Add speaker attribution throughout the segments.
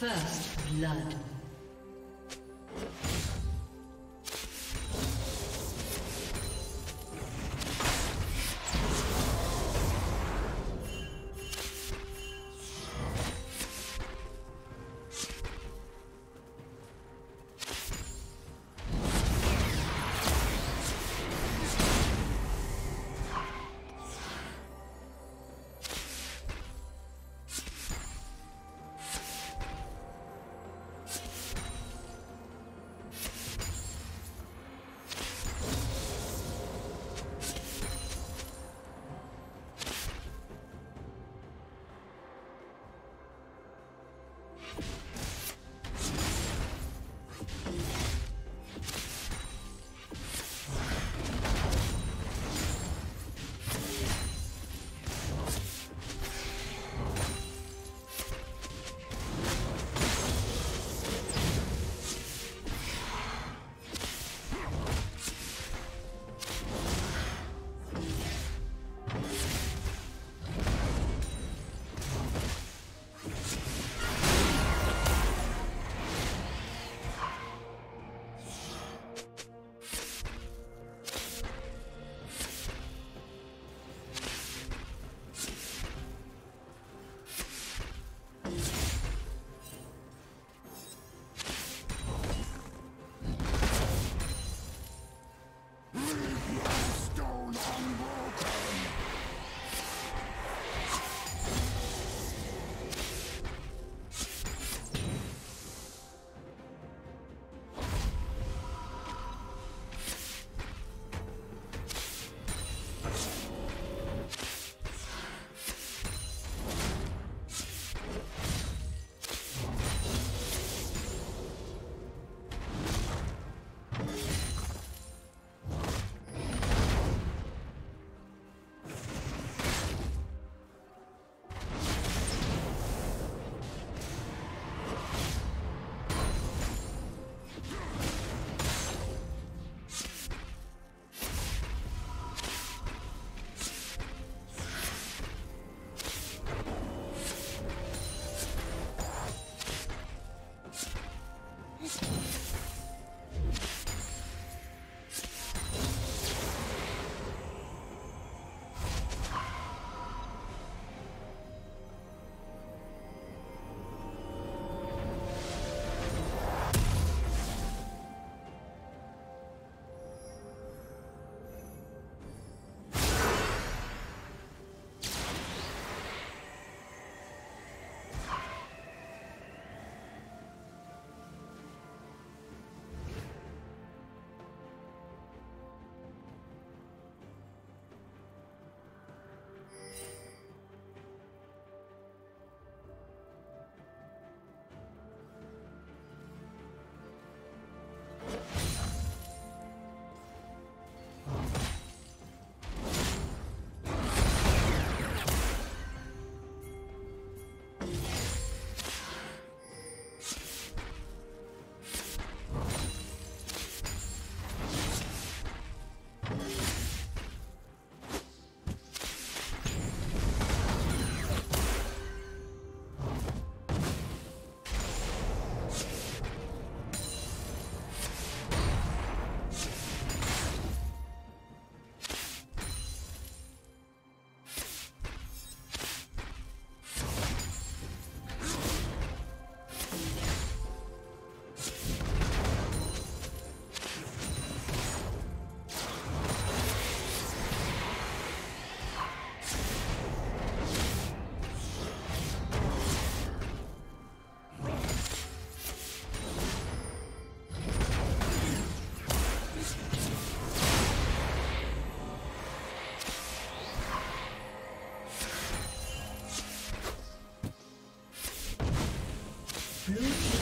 Speaker 1: First blood. Two.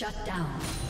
Speaker 1: Shut down.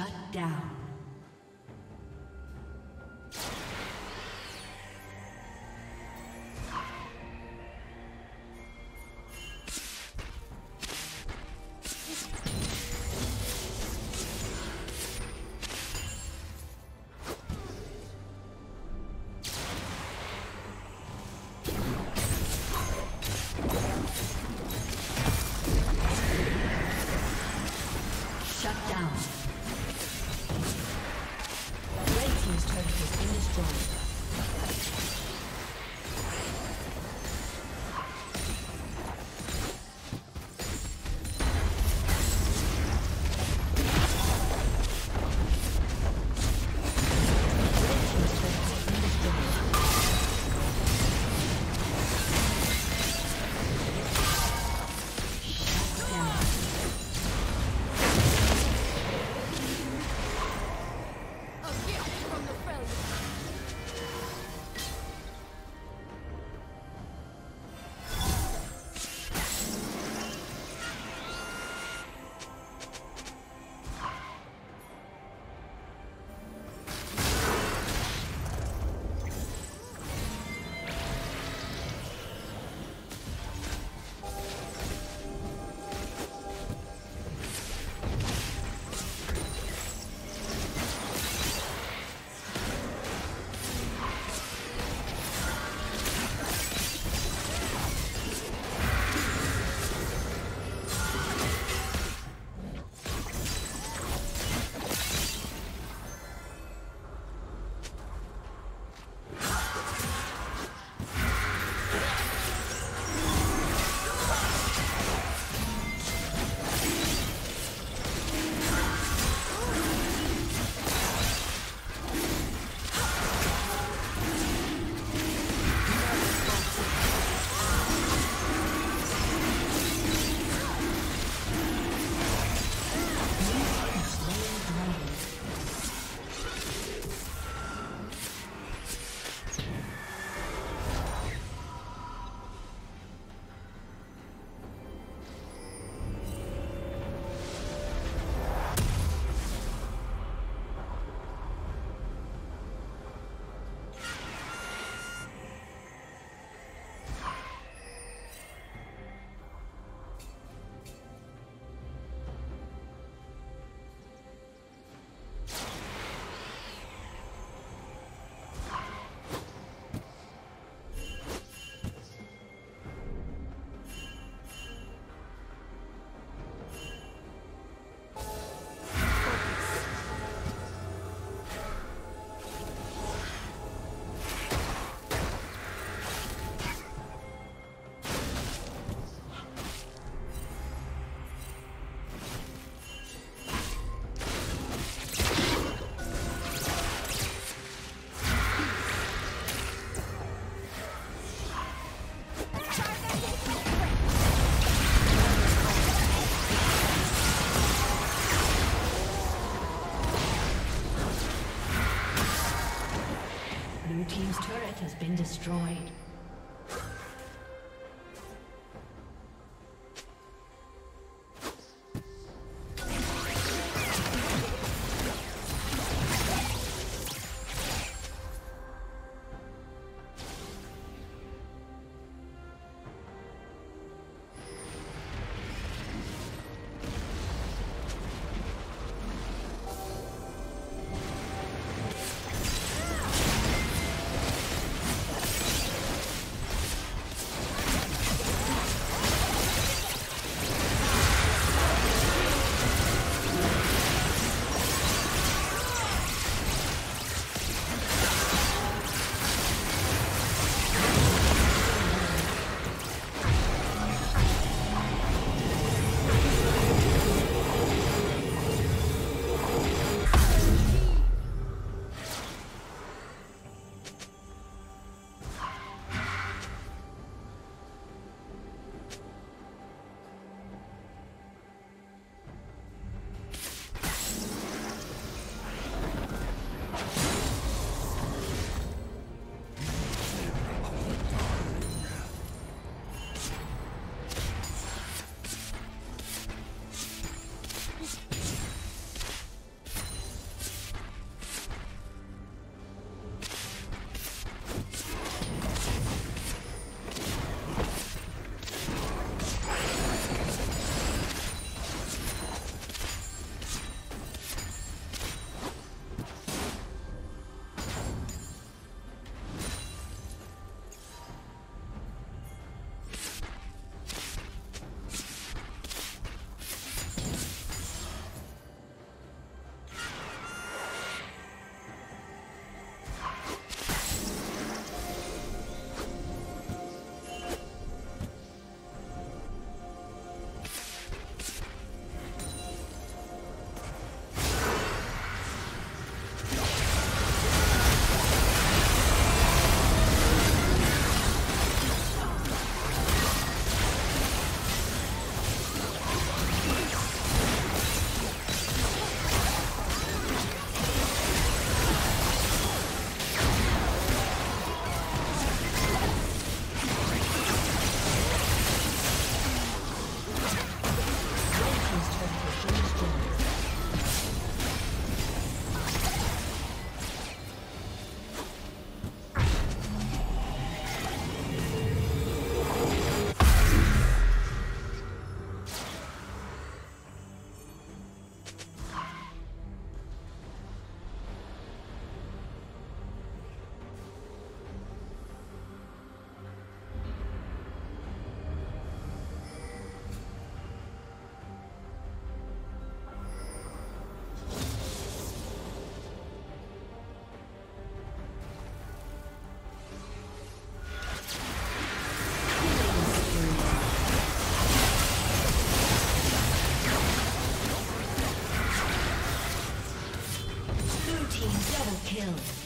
Speaker 1: Shut down. Been destroyed.
Speaker 2: Kill.